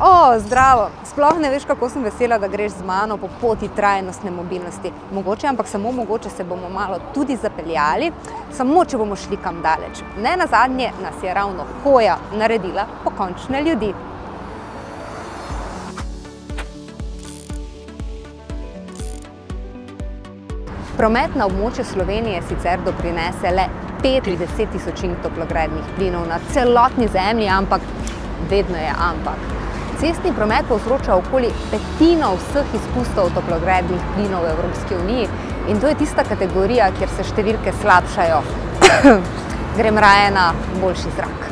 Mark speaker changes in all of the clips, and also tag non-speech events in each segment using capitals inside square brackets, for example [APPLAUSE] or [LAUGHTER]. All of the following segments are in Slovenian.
Speaker 1: O, zdravo! Sploh ne veš, kako sem vesela, da greš z mano po poti trajnostne mobilnosti. Mogoče, ampak samo mogoče se bomo malo tudi zapeljali, samo če bomo šli kam daleč. Ne na zadnje nas je ravno hoja naredila pokončne ljudi. Promet na območju Slovenije sicer doprinese le 50 tisočink toplogrednih plinov na celotni zemlji, ampak vedno je ampak. Cestni promet povzroča okoli petino vseh izpustov toplogrednih plinov v Evropski uniji in to je tista kategorija, kjer se številke slabšajo. [COUGHS] Grem raje na boljši zrak.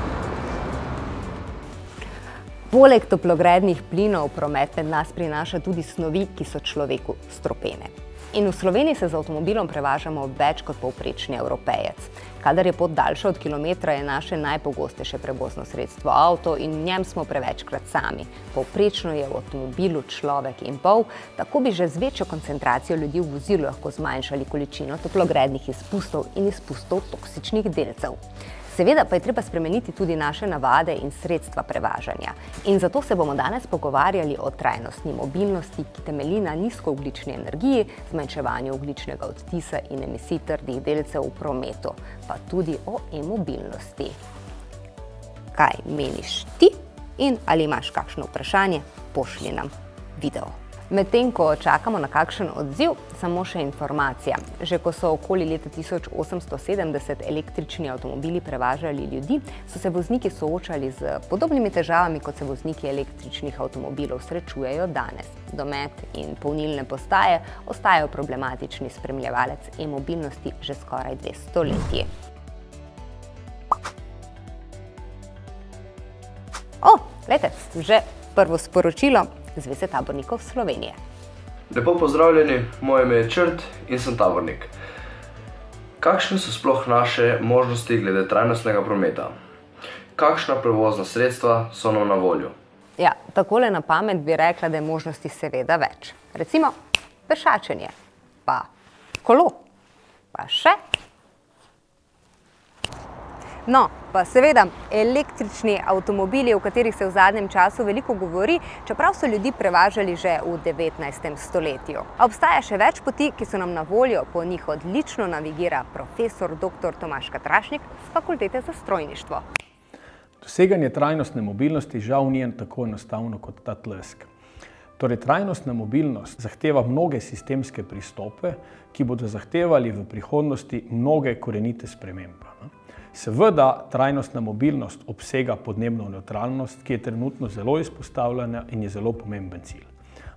Speaker 1: Poleg toplogrednih plinov promet med nas prinaša tudi snovi, ki so človeku stropene. In v Sloveniji se z avtomobilom prevažamo več kot povprečni evropejec. Kadar je pot daljša od kilometra, je naše najpogostejše prevozno sredstvo avto in v njem smo prevečkrat sami. Povprečno je v avtomobilu človek in pol, tako bi že z večjo koncentracijo ljudi v vozilu lahko zmanjšali količino toplogrednih izpustov in izpustov toksičnih delcev. Seveda pa je treba spremeniti tudi naše navade in sredstva prevažanja. In zato se bomo danes pogovarjali o trajnostni mobilnosti, ki temelji na nizkooglični energiji, zmanjševanju ogličnega odtisa in emisij trdih delcev v prometu, pa tudi o e-mobilnosti. Kaj meniš ti in ali imaš kakšno vprašanje, pošlji nam video. Medtem ko čakamo na kakšen odziv, samo še informacija. Že ko so okoli leta 1870 električni avtomobili prevažali ljudi, so se vozniki soočali z podobnimi težavami, kot se vozniki električnih avtomobilov srečujejo danes. Domet in polnilne postaje ostajajo problematični spremljevalec e-mobilnosti že skoraj dve stoletji. O, gledajte, že prvo sporočilo. Zveze tabornikov Slovenije.
Speaker 2: Lepo pozdravljeni, moje ime je Črt in sem tabornik. Kakšne so sploh naše možnosti glede trajnostnega prometa? Kakšna prevozna sredstva so nam na voljo?
Speaker 1: Ja, takole na pamet bi rekla, da je možnosti seveda več. Recimo pešačenje, pa kolo, pa še No, pa seveda električni avtomobili, o katerih se v zadnjem času veliko govori, čeprav so ljudi prevažali že v 19. stoletju. Obstaja še več poti, ki so nam na voljo, po njih odlično navigira profesor dr. Tomaš Katrašnik z Fakultete za strojništvo.
Speaker 3: Doseganje trajnostne mobilnosti žal ni tako enostavno kot ta tlesk. Torej, trajnostna mobilnost zahteva mnoge sistemske pristope, ki bodo zahtevali v prihodnosti mnoge korenite spremembe. Seveda, trajnostna mobilnost obsega podnebno neutralnost, ki je trenutno zelo izpostavljena in je zelo pomemben cilj.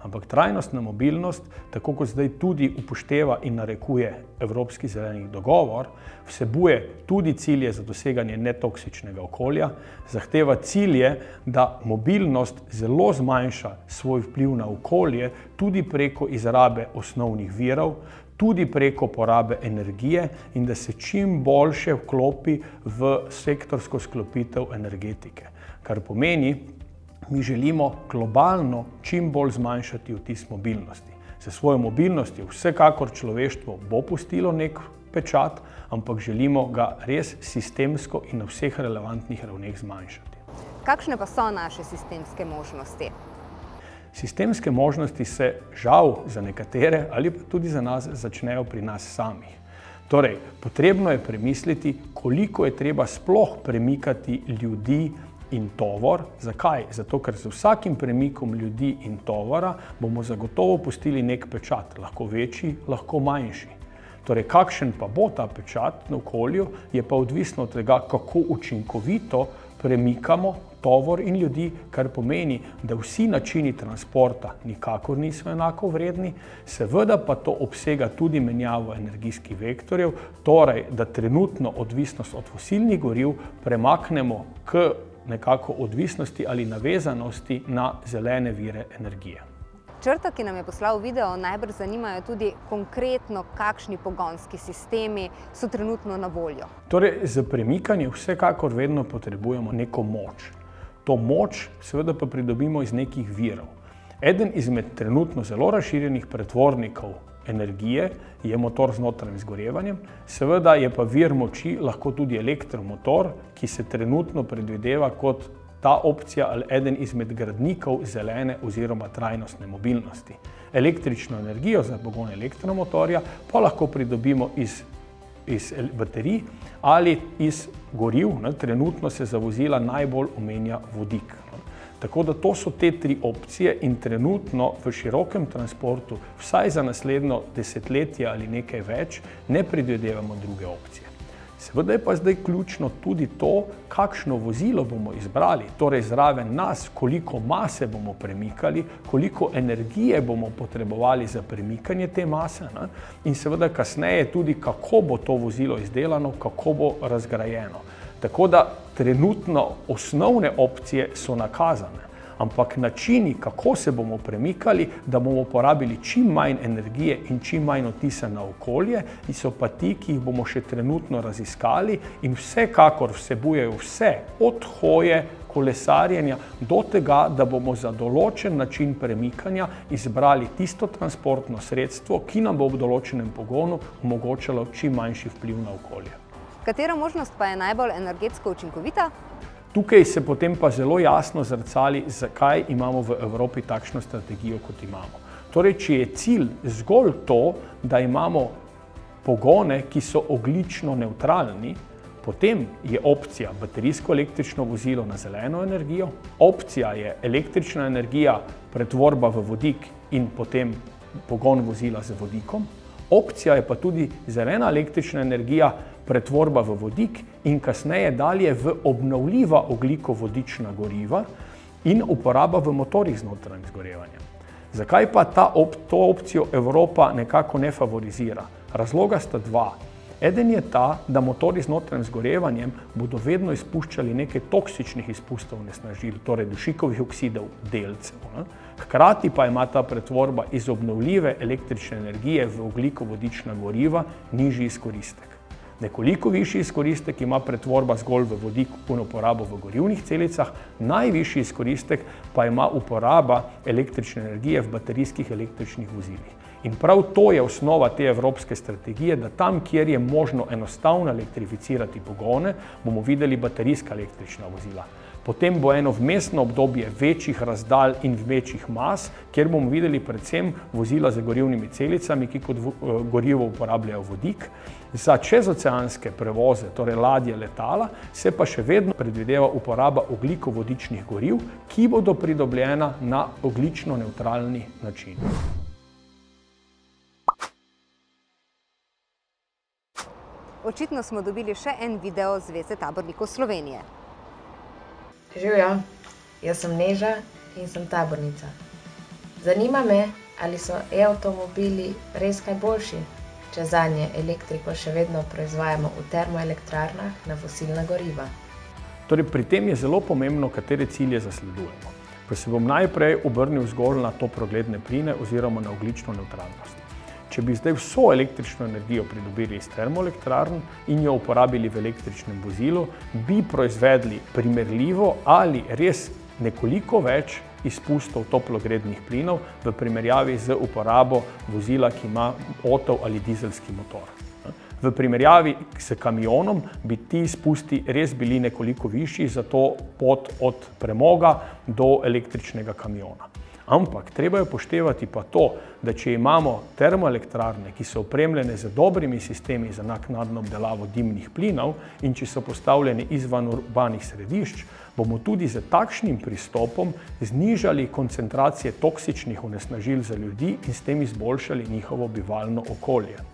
Speaker 3: Ampak trajnostna mobilnost, tako kot zdaj tudi upošteva in narekuje Evropski zeleni dogovor, vsebuje tudi cilje za doseganje netoksičnega okolja, zahteva cilje, da mobilnost zelo zmanjša svoj vpliv na okolje tudi preko izrabe osnovnih virov, tudi preko porabe energije in da se čim boljše vklopi v sektorsko sklopitev energetike. Kar pomeni, mi želimo globalno čim bolj zmanjšati vtis mobilnosti. Za svojo mobilnostjo vsekakor človeštvo bo pustilo nek pečat, ampak želimo ga res sistemsko in na vseh relevantnih ravneh zmanjšati.
Speaker 1: Kakšne pa so naše sistemske možnosti?
Speaker 3: Sistemske možnosti se žal za nekatere ali pa tudi za nas začnejo pri nas samih. Torej, potrebno je premisliti, koliko je treba sploh premikati ljudi in tovor. Zakaj? Zato, ker z vsakim premikom ljudi in tovora bomo zagotovo pustili nek pečat, lahko večji, lahko manjši. Torej, kakšen pa bo ta pečat na okolju, je pa odvisno od tega, kako učinkovito premikamo tovor in ljudi, kar pomeni, da vsi načini transporta nikakor niso enako vredni, seveda pa to obsega tudi menjavo energijskih vektorjev, torej, da trenutno odvisnost od fosilnih goriv premaknemo k nekako odvisnosti ali navezanosti na zelene vire energije.
Speaker 1: Črta, ki nam je poslal video, najbrž zanimajo tudi konkretno, kakšni pogonski sistemi so trenutno na voljo.
Speaker 3: Torej, za premikanje vsekakor vedno potrebujemo neko moč. To moč seveda pa pridobimo iz nekih virov. Eden izmed trenutno zelo razširjenih pretvornikov energije je motor z notranjim zgorevanjem, seveda je pa vir moči lahko tudi elektromotor, ki se trenutno predvideva kot ta opcija ali eden izmed gradnikov zelene oziroma trajnostne mobilnosti. Električno energijo za pogon elektromotorja pa lahko pridobimo iz, iz baterij ali iz goriv. Ne, trenutno se za vozila najbolj omenja vodik. Tako da to so te tri opcije in trenutno v širokem transportu, vsaj za naslednjo desetletje ali nekaj več, ne predvidevamo druge opcije. Seveda je pa zdaj ključno tudi to, kakšno vozilo bomo izbrali, torej zraven nas, koliko mase bomo premikali, koliko energije bomo potrebovali za premikanje te mase ne? in seveda kasneje tudi, kako bo to vozilo izdelano, kako bo razgrajeno. Tako da trenutno osnovne opcije so nakazane, ampak načini, kako se bomo premikali, da bomo porabili čim manj energije in čim manj otisa na okolje, so pa ti, ki jih bomo še trenutno raziskali in vsekakor vsebujejo vse od hoje, kolesarjenja do tega, da bomo za določen način premikanja izbrali tisto transportno sredstvo, ki nam bo v določenem pogonu omogočalo čim manjši vpliv na okolje.
Speaker 1: Katera možnost pa je najbolj energetsko učinkovita?
Speaker 3: Tukaj se potem pa zelo jasno zrcali, zakaj imamo v Evropi takšno strategijo, kot imamo. Torej, če je cilj zgolj to, da imamo pogone, ki so oglično neutralni, potem je opcija baterijsko električno vozilo na zeleno energijo, opcija je električna energija, pretvorba v vodik in potem pogon vozila z vodikom, opcija je pa tudi zelena električna energija, pretvorba v vodik in kasneje dalje v obnovljiva oglikovodična goriva in uporaba v motorjih z notranjim zgorevanjem. Zakaj pa ta op to opcijo Evropa nekako ne favorizira? Razloga sta dva. Eden je ta, da motori z notranjim zgorevanjem bodo vedno izpuščali nekaj toksičnih izpustov nesnažil, torej dušikovih oksidov, delcev. Ne? Hkrati pa ima ta pretvorba iz obnovljive električne energije v oglikovodična goriva nižji izkoristek. Nekoliko višji izkoristek ima pretvorba zgolj v vodik in uporabo v gorivnih celicah, najvišji izkoristek pa ima uporaba električne energije v baterijskih električnih vozilih. In prav to je osnova te evropske strategije, da tam, kjer je možno enostavno elektrificirati pogone, bomo videli baterijska električna vozila. Potem bo eno vmesno obdobje večjih razdalj in večjih mas, kjer bomo videli predvsem vozila z gorivnimi celicami, ki kot eh, gorivo uporabljajo vodik. Za čezoceanske prevoze, torej ladje letala, se pa še vedno predvideva uporaba oglikovodičnih goriv, ki bodo pridobljena na oglično neutralni način.
Speaker 1: Očitno smo dobili še en video Zveze tabornikov Slovenije.
Speaker 4: Živijo, jaz sem Neža in sem tabornica. Zanima me, ali so e-automobili res kaj boljši, če za nje elektriko še vedno proizvajamo v termoelektrarnah na fosilna goriva.
Speaker 3: Torej, pri tem je zelo pomembno, katere cilje zasledujemo. Pa se bom najprej obrnil zgolj na to progledne pline oziroma na oglično neutralnost. Če bi zdaj vso električno energijo pridobili iz termoelektrarn in jo uporabili v električnem vozilu, bi proizvedli primerljivo ali res nekoliko več izpustov toplogrednih plinov v primerjavi z uporabo vozila, ki ima otov ali dizelski motor. V primerjavi s kamionom bi ti izpusti res bili nekoliko višji, zato pot od premoga do električnega kamiona. Ampak treba je poštevati pa to, da če imamo termoelektrarne, ki so opremljene z dobrimi sistemi za naknadno obdelavo dimnih plinov in če so postavljene izvan urbanih središč, bomo tudi z takšnim pristopom znižali koncentracije toksičnih onesnažil za ljudi in s tem izboljšali njihovo bivalno okolje.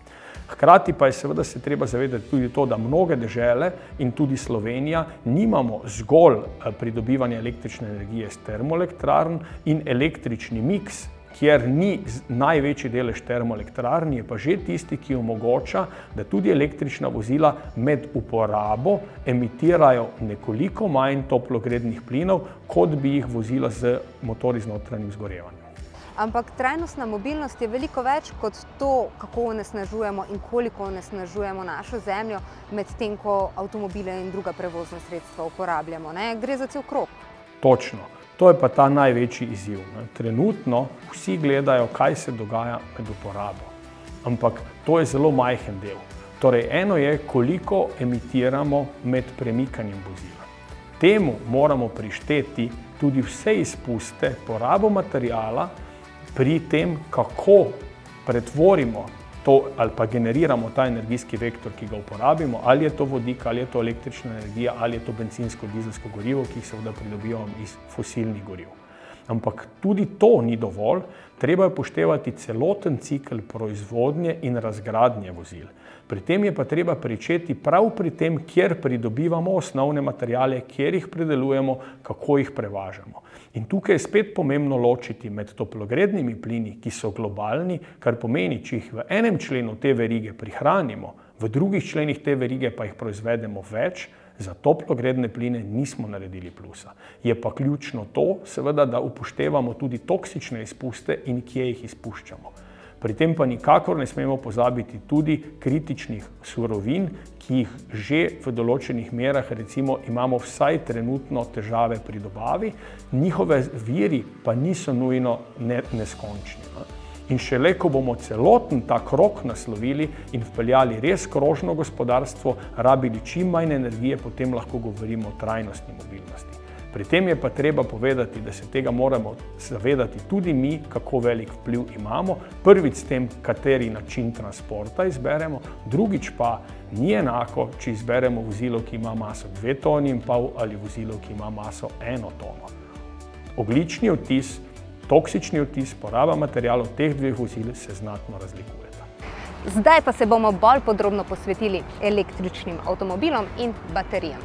Speaker 3: Hkrati pa je seveda se treba zavedati tudi to, da mnoge države in tudi Slovenija nimamo zgolj eh, pridobivanja električne energije iz termoelektrarn in električni miks, kjer ni največji delež termoelektrarn, je pa že tisti, ki omogoča, da tudi električna vozila med uporabo emitirajo nekoliko manj toplogrednih plinov, kot bi jih vozila z motori z notranjim zgorevanjem.
Speaker 1: Ampak trajnostna mobilnost je veliko več kot to, kako onesnažujemo in koliko onesnažujemo našo zemljo, medtem ko avtomobile in druga prevozna sredstva uporabljamo. Ne? Gre za cel krok.
Speaker 3: Točno. To je pa ta največji izziv. Ne? Trenutno vsi gledajo, kaj se dogaja med uporabo. Ampak to je zelo majhen del. Torej, eno je, koliko emitiramo med premikanjem vozila. temu moramo prišteti tudi vse izpuste, porabo materijala pri tem, kako pretvorimo to ali pa generiramo ta energijski vektor, ki ga uporabimo, ali je to vodik, ali je to električna energija, ali je to benzinsko, dizelsko gorivo, ki jih seveda pridobivamo iz fosilnih goriv. Ampak tudi to ni dovolj, treba je poštevati celoten cikl proizvodnje in razgradnje vozil. Pri tem je pa treba pričeti prav pri tem, kjer pridobivamo osnovne materijale, kjer jih predelujemo, kako jih prevažamo. In tukaj je spet pomembno ločiti med toplogrednimi plini, ki so globalni, kar pomeni, če jih v enem členu te verige prihranimo, v drugih členih te verige pa jih proizvedemo več, za toplogredne pline nismo naredili plusa. Je pa ključno to, seveda, da upoštevamo tudi toksične izpuste in kje jih izpuščamo. Pri tem pa nikakor ne smemo pozabiti tudi kritičnih surovin, ki jih že v določenih merah recimo imamo vsaj trenutno težave pri dobavi, njihove viri pa niso nujno neskončni. In šele, ko bomo celoten ta krok naslovili in vpeljali res krožno gospodarstvo, rabili čim manj energije, potem lahko govorimo o trajnostni mobilnosti. Pri tem je pa treba povedati, da se tega moramo zavedati tudi mi, kako velik vpliv imamo. Prvič s tem, kateri način transporta izberemo, drugič pa ni enako, če izberemo vozilo, ki ima maso 2 toni in pol ali vozilo, ki ima maso 1 tono. Oglični odtis toksični vtis, poraba materijalov teh dveh vozil se znatno razlikujeta.
Speaker 1: Zdaj pa se bomo bolj podrobno posvetili električnim avtomobilom in baterijam.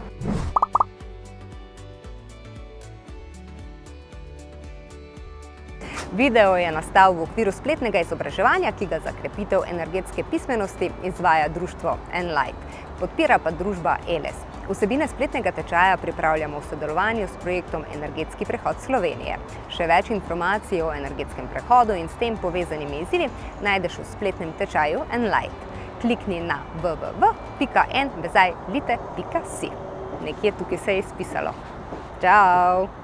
Speaker 1: Video je nastal v okviru spletnega izobraževanja, ki ga za krepitev energetske pismenosti izvaja društvo Enlight. Podpira pa družba ELES. Vsebine spletnega tečaja pripravljamo v sodelovanju s projektom Energetski prehod Slovenije. Še več informacij o energetskem prehodu in s tem povezanimi izzivi najdeš v spletnem tečaju Enlight. Klikni na www.n.lite.si. Nekje tukaj se je izpisalo. Čau!